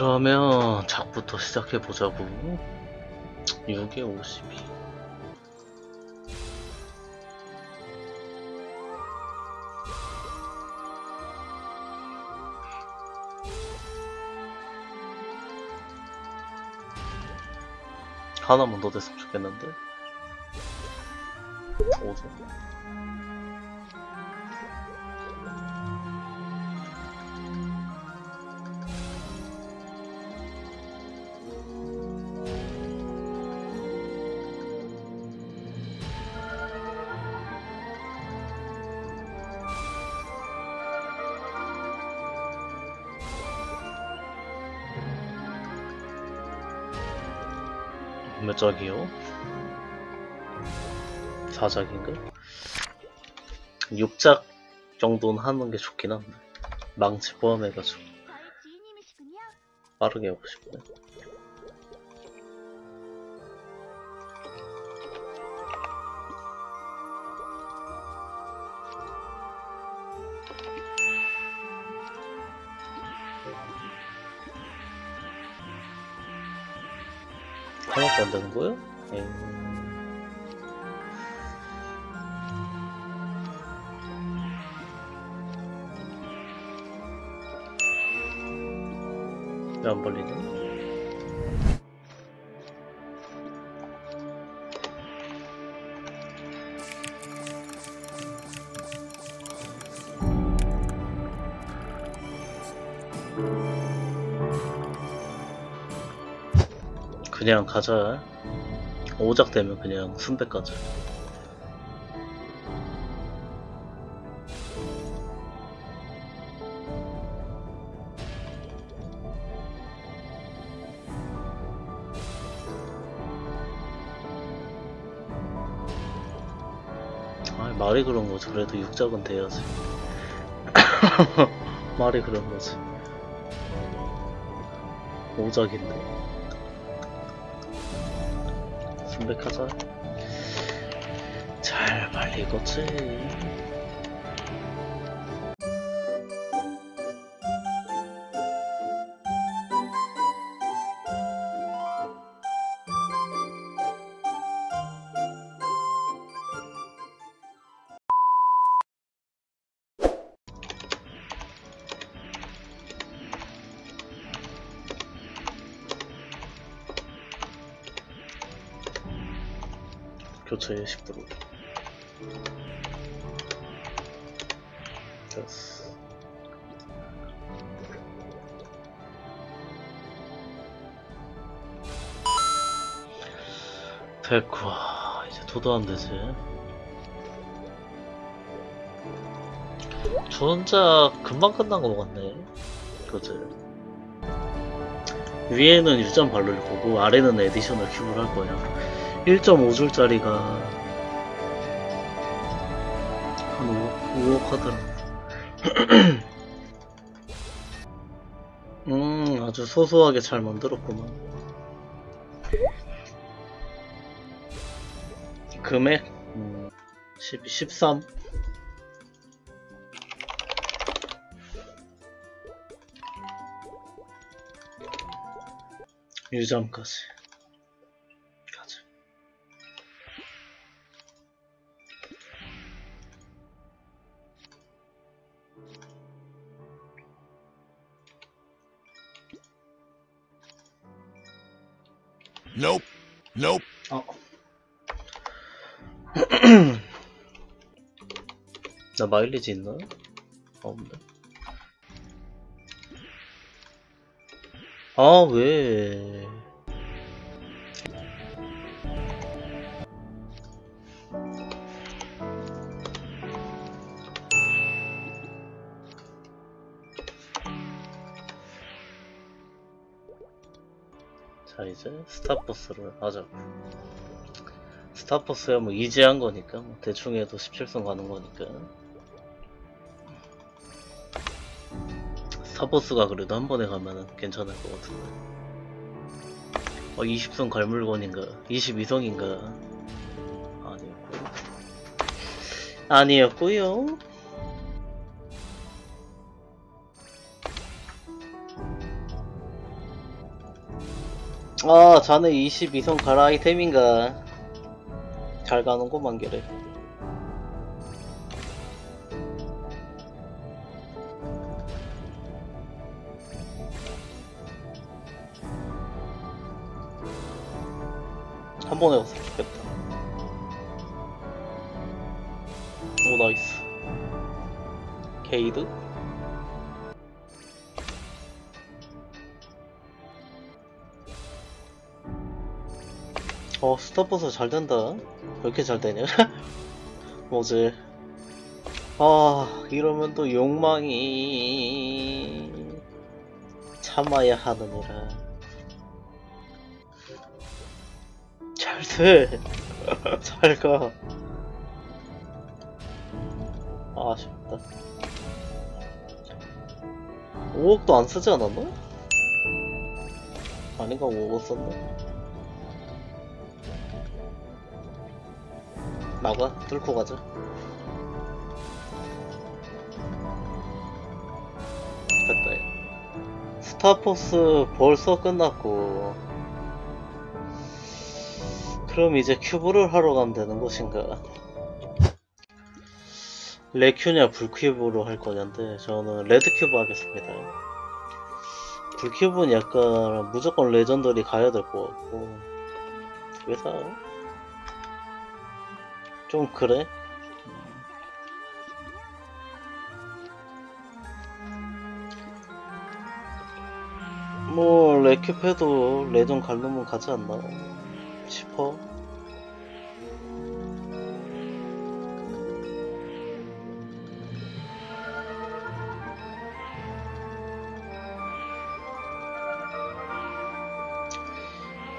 그러면 작부터 시작해보자고. 6에 52 하나만 더 됐으면 좋겠는데? 5점 몇작이요? 4작인가? 6작 정도는 하는 게 좋긴 한데 망치 포함해가지고 빠르게 하고 싶네 하나도 안 되는 거예요? 에이. 왜안 벌리네? 그냥 가자. 오작 되면 그냥 순백 가자. 아, 말이 그런 거지. 그래도 육작은 돼야지. 말이 그런 거지. 오작인데. 순백하자. 잘 말리겠지. 교체에 10% 됐어. 됐고 이제 도도 안 되지 전자 금방 끝난 거 같네. 그지? 위에는 유전 바를 거고 아래는 additional cube를 할 거야 1.5줄짜리가 한 5, 5억 하더라. 음, 아주 소소하게 잘 만들었구만. 금액? 음, 12, 13. 유점까지. Nope. Nope. 어. 나 마일리지 있나? 없네. 아, 왜? 이제 스타버스를 하자고. 스타버스야 뭐 이지한 거니까. 뭐 대충 해도 17선 가는 거니까. 스타버스가 그래도 한 번에 가면은 괜찮을 것 같은데. 어 20선 갈 물건인가? 22성인가? 아니었고 아니었고요 아 자네 22성 가라 아이템인가? 잘 가는구만 게래 한 번에 갔으면 좋겠다. 오 nice. 게이드 어 star force 잘 된다. 왜 이렇게 잘 되냐? 뭐지? 아 이러면 또 욕망이 참아야 하느니라. 잘돼. 잘가. 아쉽다. 5억도 안 쓰지 않았나? 아닌가 5억 썼나? 나가 뚫고 가자. 됐다. Star Force 벌써 끝났고. 그럼 이제 큐브를 하러 가면 되는 것인가? 레큐냐 불큐브로 할 거냐인데 저는 red cube 하겠습니다. 불큐브는 약간 무조건 legendary 가야 될 것 같고. 왜 사? 좀 그래? 뭐 레큐패도 레전 갈 놈은 가지 않나? 싶어.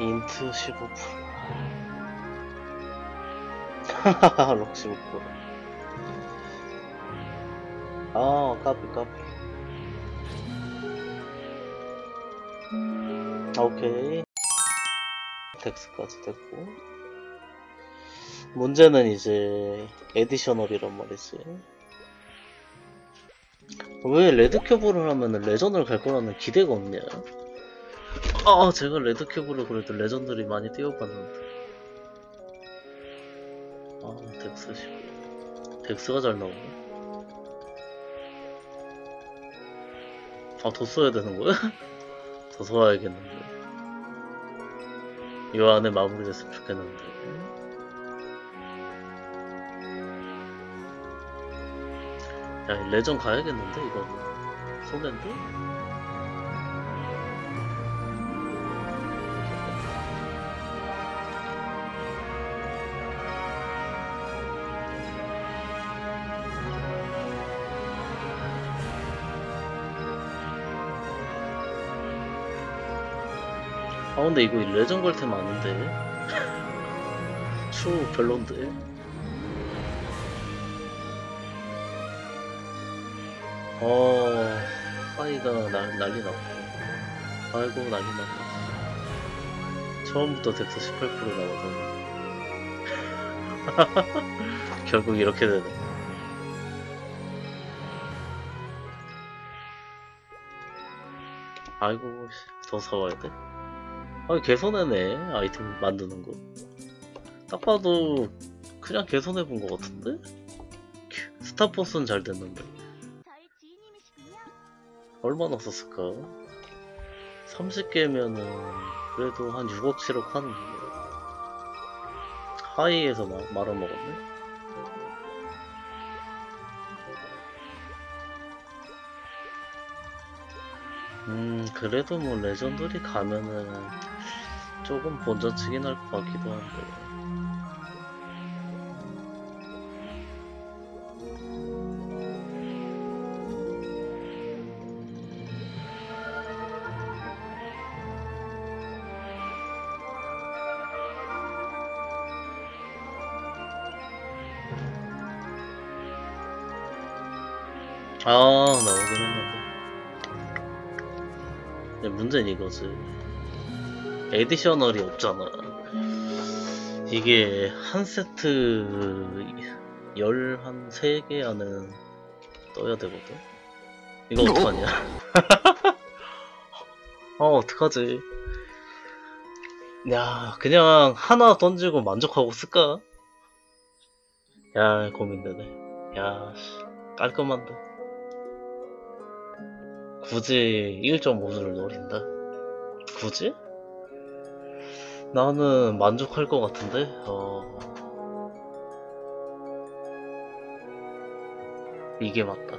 인트 15% 하하하 럭시 목표 아 까비 까비 아, 오케이. dex까지 됐고. 문제는 이제 additional이란 말이지. 왜 red cube를 하면은 레전을 갈 거라는 기대가 없냐? 아 제가 red cube를 그래도 레전드를 많이 띄워봤는데 아, dex 19. dex가 잘 나오네. 아, 더 써야 되는 거야? 더 써야겠는데. 이 안에 마무리됐으면 좋겠는데. 야, 이 레전 가야겠는데, 이거. 손해인데? 아 근데 이거 레전 걸템 아닌데? 추 별론데? 어 파이가 날, 난리 났고. 아이고 난리 났네. 처음부터 dex 18% 나오더니. 결국 이렇게 되네. 아이고 씨, 더 사와야 돼? 아 개선해네 아이템 만드는 거. 딱 봐도 그냥 개선해본 것 같은데? 스타포스는 잘 됐는데. 얼마나 썼을까? 30개면은 그래도 한 6억 7억 하는 거 하이에서 마, 말아먹었네? 음 그래도 뭐 레전드리 가면은 조금 본전치긴 할 것 같기도 한데. 아 나오긴 했는데 근데 문제는 이거지 에디셔널이 없잖아 이게 한 세트 열 한 세 개 안에는 떠야 되거든 이거 어떡하냐 아 어떡하지 야, 그냥 하나 던지고 만족하고 쓸까? 야, 고민되네. 야, 씨, 깔끔한데. 굳이 1.5주를 노린다. 굳이? 나는 만족할 것 같은데, 어. 이게 맞다.